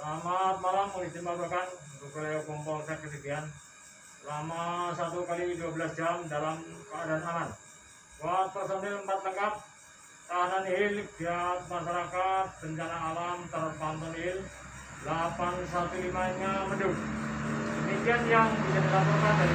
Selamat malam, polisi melaporkan untuk wilayah saya. Kesepian selama satu kali 12 jam dalam keadaan aman. Buat personil empat lengkap, tahanan hil, pihak masyarakat, bencana alam, terpantau hil, 815-nya mendung. Demikian yang bisa dilaporkan dari